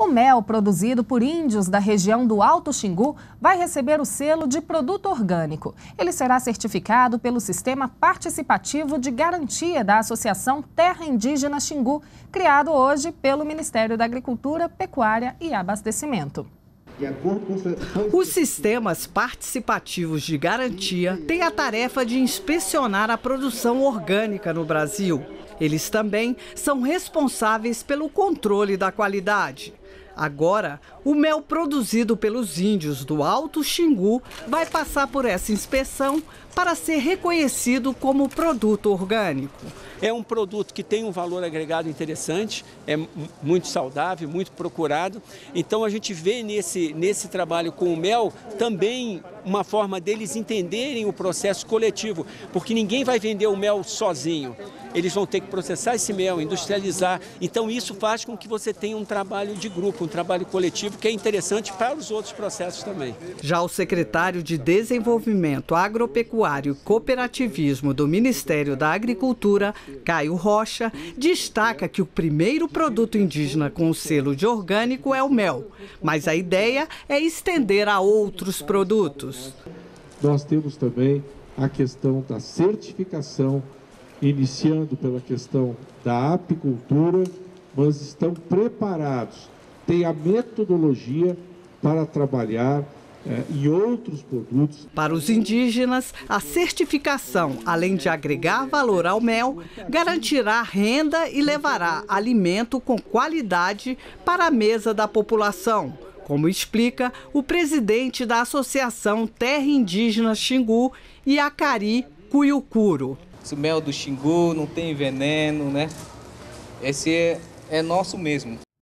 O mel produzido por índios da região do Alto Xingu vai receber o selo de produto orgânico. Ele será certificado pelo Sistema Participativo de Garantia da Associação Terra Indígena Xingu, criado hoje pelo Ministério da Agricultura, Pecuária e Abastecimento. Os sistemas participativos de garantia têm a tarefa de inspecionar a produção orgânica no Brasil. Eles também são responsáveis pelo controle da qualidade. Agora, o mel produzido pelos índios do Alto Xingu vai passar por essa inspeção para ser reconhecido como produto orgânico. É um produto que tem um valor agregado interessante, é muito saudável, muito procurado. Então a gente vê nesse, nesse trabalho com o mel também uma forma deles entenderem o processo coletivo, porque ninguém vai vender o mel sozinho. Eles vão ter que processar esse mel, industrializar. Então isso faz com que você tenha um trabalho de grupo, um trabalho coletivo que é interessante para os outros processos também. Já o secretário de Desenvolvimento Agropecuário e Cooperativismo do Ministério da Agricultura, Caio Rocha, destaca que o primeiro produto indígena com o selo de orgânico é o mel, mas a ideia é estender a outros produtos. Nós temos também a questão da certificação, iniciando pela questão da apicultura, mas estão preparados, têm a metodologia para trabalhar é, e outros produtos. Para os indígenas, a certificação, além de agregar valor ao mel, garantirá renda e levará alimento com qualidade para a mesa da população, como explica o presidente da Associação Terra Indígena Xingu, Iacari Cuyucuro. Esse mel do Xingu não tem veneno, né? Esse é, é nosso mesmo.